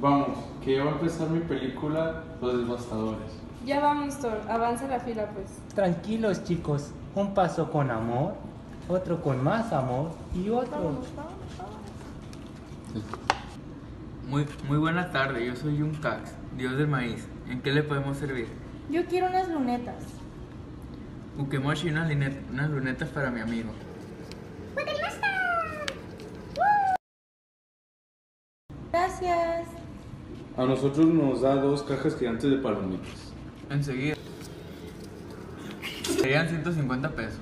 Vamos, que ya va a empezar mi película Los Devastadores. Ya vamos, Thor. Avanza la fila, pues. Tranquilos chicos, un paso con amor, otro con más amor y otro... Muy, muy buena tarde, yo soy un Cax, dios del maíz. ¿En qué le podemos servir? Yo quiero unas lunetas. Ukemoshi, unas, unas lunetas para mi amigo. Gracias. A nosotros nos da dos cajas gigantes de palomitas. Enseguida. Serían 150 pesos.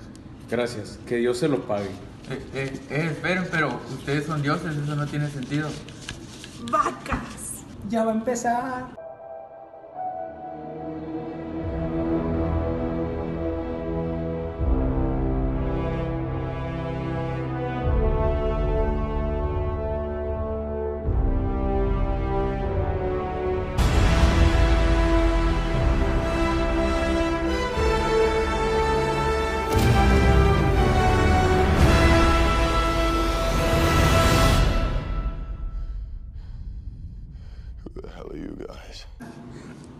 Gracias, que Dios se lo pague. Eh, eh, eh, esperen, pero ustedes son dioses, eso no tiene sentido. ¡Vacas! Ya va a empezar.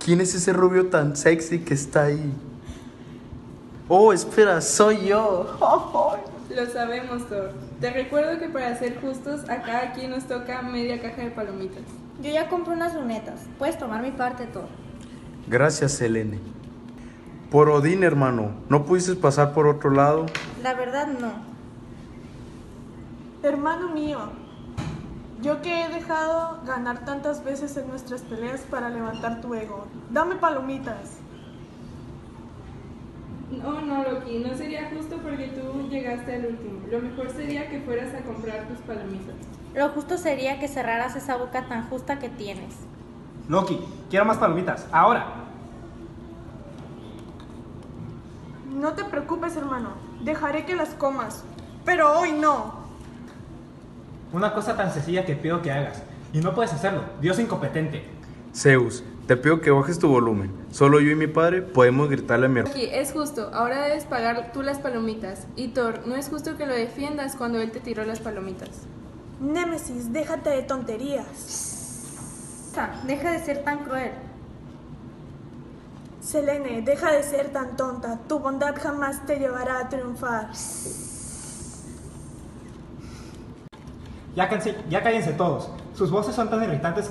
¿Quién es ese rubio tan sexy que está ahí? Oh, espera, soy yo. Lo sabemos, Thor. Te recuerdo que para ser justos, a cada quien nos toca media caja de palomitas. Yo ya compré unas lunetas. Puedes tomar mi parte, Thor. Gracias, Selene. Por Odín, hermano, ¿no pudiste pasar por otro lado? La verdad, no. Hermano mío, yo que he dejado ganar tantas veces en nuestras peleas para levantar tu ego, dame palomitas. No, no, Loki, no sería justo porque tú llegaste al último. Lo mejor sería que fueras a comprar tus palomitas. Lo justo sería que cerraras esa boca tan justa que tienes. Loki, quiero más palomitas, ahora. No te preocupes, hermano, dejaré que las comas, pero hoy no. Una cosa tan sencilla que pido que hagas. Y no puedes hacerlo, Dios incompetente. Zeus, te pido que bajes tu volumen. Solo yo y mi padre podemos gritarle a mi hermano. Es justo. Ahora debes pagar tú las palomitas. Y Thor, no es justo que lo defiendas cuando él te tiró las palomitas. Némesis, déjate de tonterías. Deja de ser tan cruel. Selene, deja de ser tan tonta. Tu bondad jamás te llevará a triunfar. Ya, canse- ya cállense todos. Sus voces son tan irritantes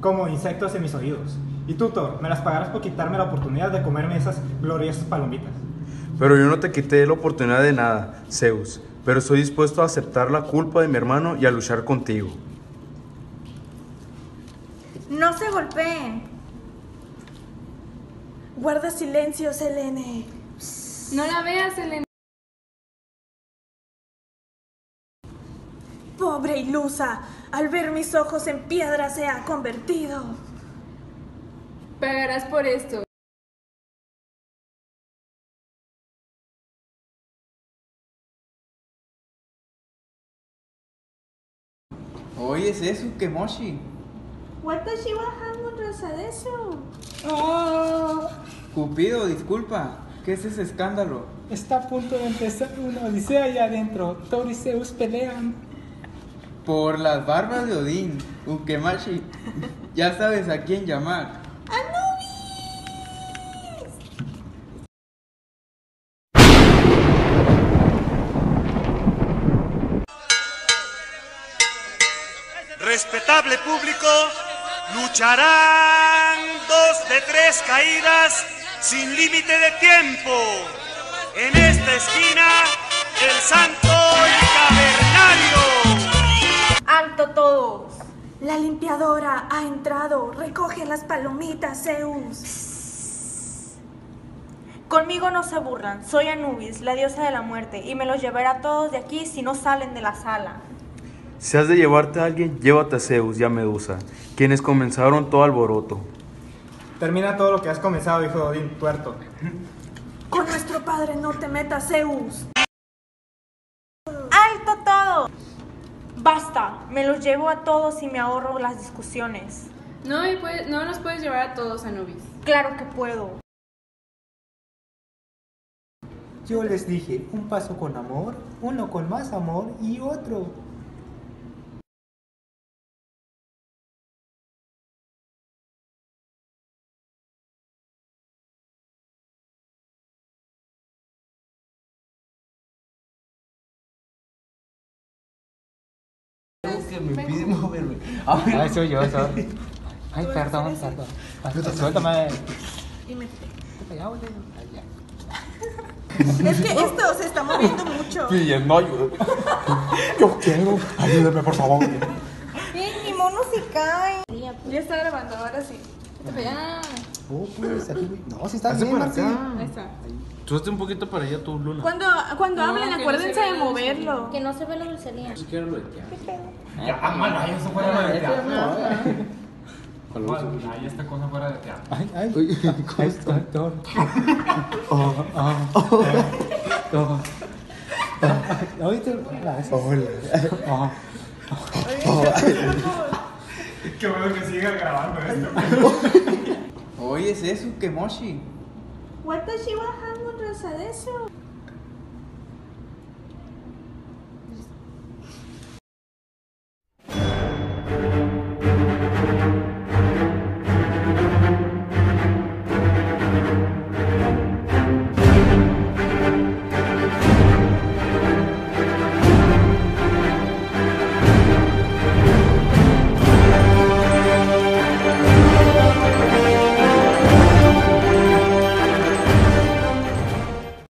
como insectos en mis oídos. Y tú, Thor, me las pagarás por quitarme la oportunidad de comerme esas gloriosas palomitas. Pero yo no te quité la oportunidad de nada, Zeus. Pero estoy dispuesto a aceptar la culpa de mi hermano y a luchar contigo. No se golpeen. Guarda silencio, Selene. No la veas, Elena. Pobre ilusa, al ver mis ojos en piedra se ha convertido. Pagarás por esto. Oye, ¿es eso, Ukemoshi? Watashi wa hangon rasadesu. Cupido, disculpa. ¿Qué es ese escándalo? Está a punto de empezar una odisea allá adentro. Thor y Zeus pelean. Por las barbas de Odín, Ukemashi. Ya sabes a quién llamar. Respetable público, lucharán dos de tres caídas sin límite de tiempo. En esta esquina, el santo y cavernario. La limpiadora ha entrado. Recoge las palomitas, Zeus. Conmigo no se burlan. Soy Anubis, la diosa de la muerte, y me los llevaré a todos de aquí si no salen de la sala. Si has de llevarte a alguien, llévate a Zeus y a Medusa, quienes comenzaron todo alboroto. Termina todo lo que has comenzado, hijo de Odín, tuerto. Con nuestro padre no te metas, Zeus. ¡Alto todos! Basta, me los llevo a todos y me ahorro las discusiones. No, y puede- no nos puedes llevar a todos, Anubis. Claro que puedo. Yo les dije, un paso con amor, uno con más amor y otro que me pide moverme. A ver, Ay, soy yo, soy. Ay, perdón, perdón. Ay, Suéltame. Y métete. Es que esto se está moviendo mucho. Pidiendo ayuda. Yo quiero. Ayúdame, por favor. ¡Ey, mi mono se cae! Ya está grabando, ahora sí. Ya. Oh, pues, aquí. No, si está bien, para Marci. acá. Ahí está. Súbete un poquito para allá tú, Luna. Cuando, cuando hablen, que no acuérdense se vea de la moverlo. Que no se ve la dulcería. Ni siquiera lo de ya. Ya, ah, mano, ahí eso fuera de teatro. Mano, ahí esta cosa fuera de teatro. Ay, ay. Ay, doctor. Oh, oh, oh. Oh. Ah, ¿Oíste? Hola. Qué bueno que siga grabando esto. Oye, es eso, que mochi. Watashi wa hamon rasa desu.